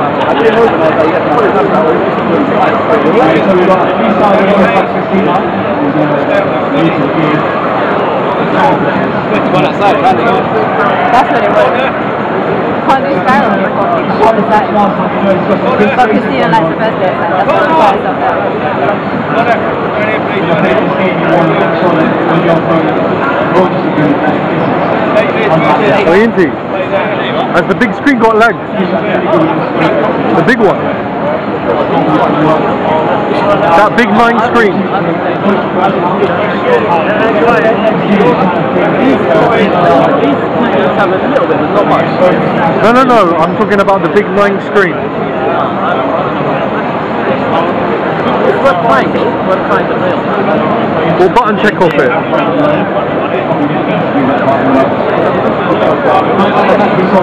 So we've got a side of the 16 up. Who's going to give One outside, right? That's what it was. Can't do. That's what. Oh? Has the big screen got legs? The big one. That big nine screen. Have a little bit, but not much. No, no, no. I'm talking about the big nine screen. Trying, it's worth trying the real. We'll button check off it.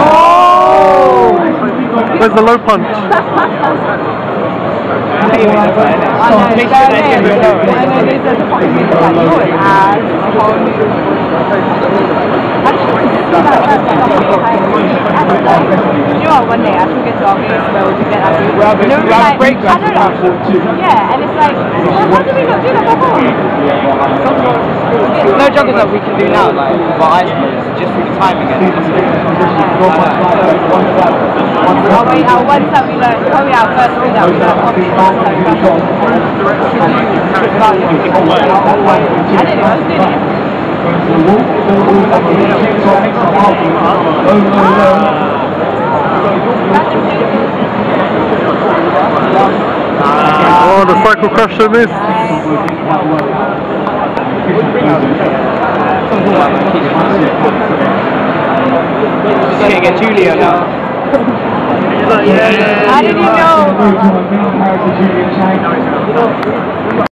Oh! Where's the low punch? I so You know one day I to our place where we could get that food. Rather- And like, break I. Yeah, and it's like, well, how did we not do that before? No juggles that we can do now, like, ice cream, just through the timing and Oh wait, our one time we learned, probably our first food that we learned coffee was like I didn't know, I was doing it. Oh, the cycle crusher missed. Just gonna get Julia now. How did you know? Julia Chang.